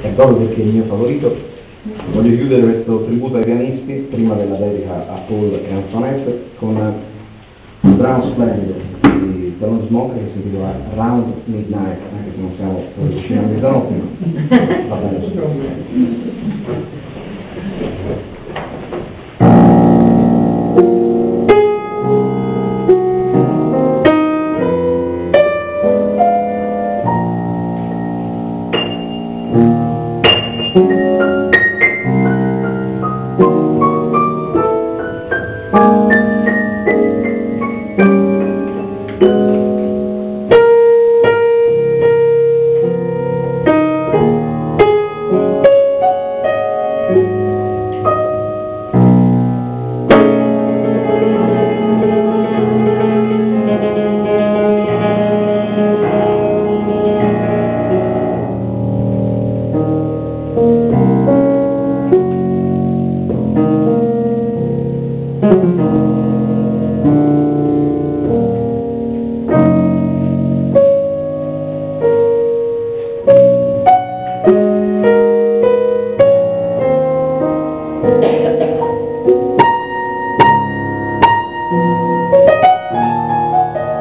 e proprio perché è il mio favorito, voglio chiudere questo tributo ai pianisti, prima della dedica a Paul e Antoinette, con un brano splendido di Talon Smoke che si intitola Round Midnight, anche se non siamo vicini a mezzanotte, ma va bene.